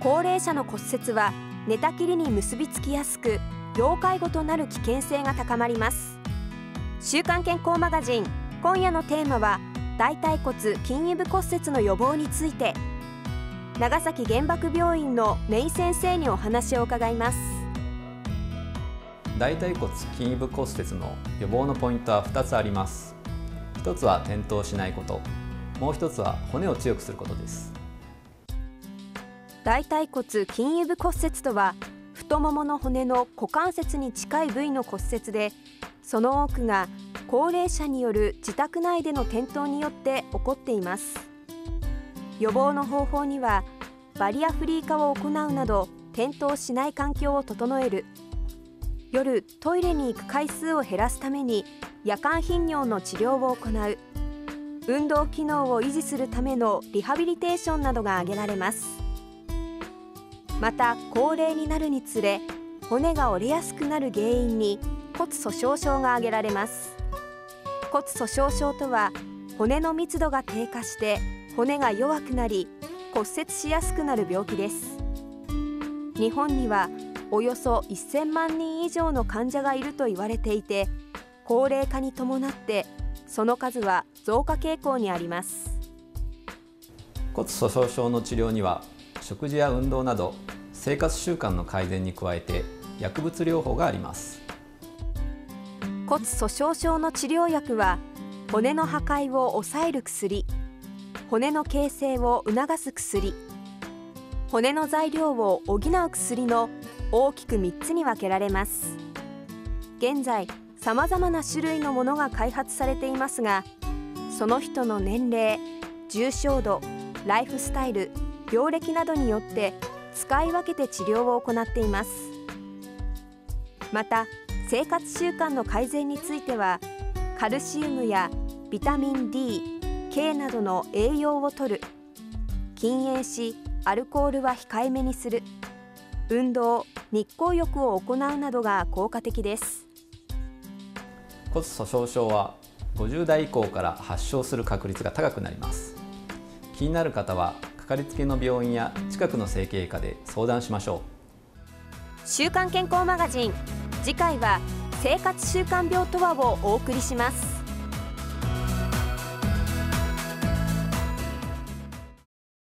高齢者の骨折は寝たきりに結びつきやすく要介護となる危険性が高まります。週刊健康マガジン今夜のテーマは大腿骨筋異部骨折の予防について。長崎原爆病院の根井先生にお話を伺います。大腿骨筋異部骨折の予防のポイントは2つあります。一つは転倒しないこと。もう一つは骨を強くすることです。大腿骨筋異部骨折とは太ももの骨の股関節に近い部位の骨折でその多くが高齢者による自宅内での転倒によって起こっています。予防の方法にはバリアフリー化を行うなど転倒しない環境を整える。夜トイレに行く回数を減らすために夜間頻尿の治療を行う。運動機能を維持するためのリハビリテーションなどが挙げられます。また高齢になるにつれ骨が折れやすくなる原因に骨粗しょう症が挙げられます。骨粗しょう症とは骨の密度が低下して骨が弱くなり骨折しやすくなる病気です。日本にはおよそ1000万人以上の患者がいると言われていて高齢化に伴ってその数は増加傾向にあります。骨粗しょう症の治療には食事や運動など生活習慣の改善に加えて薬物療法があります。骨粗しょう症の治療薬は骨の破壊を抑える薬骨の形成を促す薬骨の材料を補う薬の大きく3つに分けられます。現在さまざまな種類のものが開発されていますがその人の年齢重症度ライフスタイル病歴などによって使い分けて治療を行っています。また生活習慣の改善についてはカルシウムやビタミン D、K などの栄養を摂る。禁煙しアルコールは控えめにする。運動日光浴を行うなどが効果的です。骨粗しょう症は50代以降から発症する確率が高くなります。気になる方はかかりつけの病院や近くの整形科で相談しましょう。週刊健康マガジン。次回は生活習慣病とはをお送りします。